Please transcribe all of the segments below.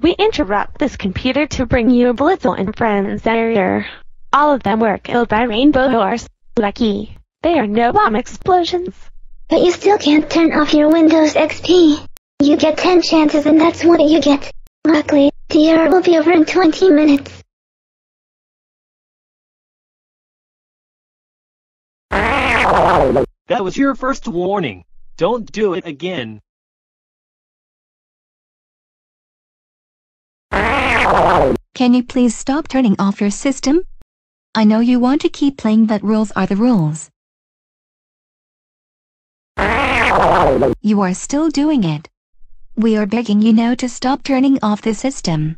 We interrupt this computer to bring you Blitzle and Friends error. All of them were killed by Rainbow Horse. Lucky. They are no bomb explosions. But you still can't turn off your Windows XP. You get 10 chances and that's what you get. Luckily, the error will be over in 20 minutes. That was your first warning. Don't do it again. Can you please stop turning off your system? I know you want to keep playing but rules are the rules. You are still doing it. We are begging you now to stop turning off the system.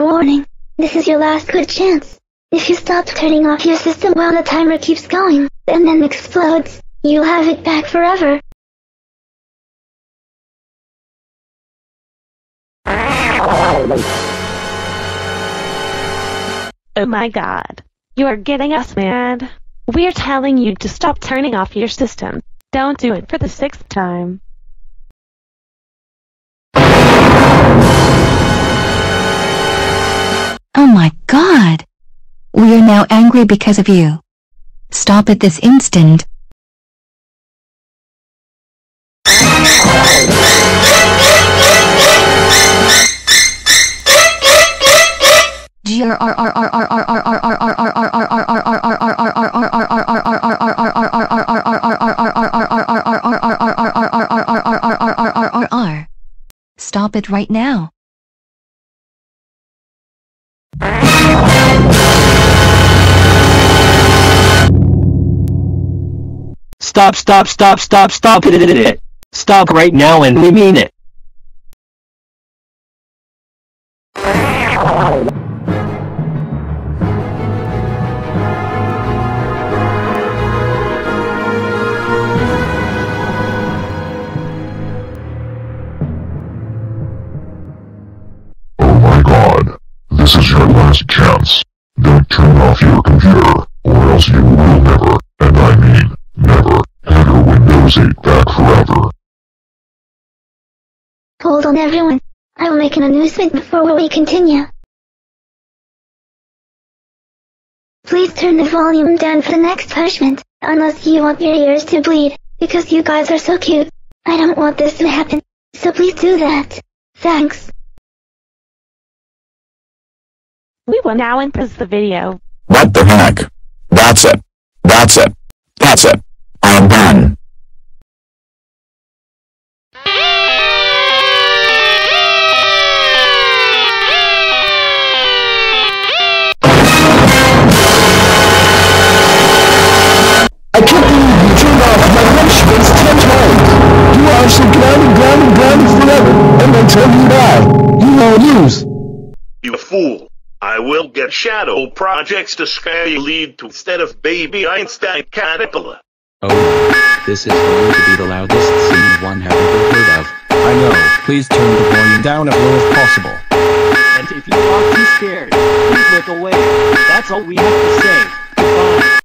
Warning. This is your last good chance. If you stop turning off your system while the timer keeps going, and then explodes, you'll have it back forever. Oh my god. You are getting us mad. We're telling you to stop turning off your system. Don't do it for the sixth time. Because of you. Stop it this instant. Stop. Stop, stop, stop, stop, stop it. Stop right now and we mean it. Windows 8 back forever. Hold on everyone. I will make an announcement before we continue. Please turn the volume down for the next punishment, unless you want your ears to bleed, because you guys are so cute. I don't want this to happen, so please do that. Thanks. We will now impose the video. What the heck? That's it. That's it. That's it. I can't believe you turned off my lunch space ten times. You are so grounded, grounded, grounded forever, and until you die, you won't lose. You fool. I will get shadow projects to scare you lead to instead of baby Einstein caterpillar. Oh, this is going to be the loudest scene one has ever heard of. I know. Please turn the volume down as low as possible. And if you are too scared, please look away. That's all we have to say. Goodbye.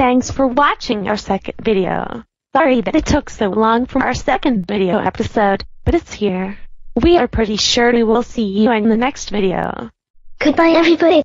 Thanks for watching our second video. Sorry that it took so long for our second video episode, but it's here. We are pretty sure we will see you in the next video. Goodbye everybody.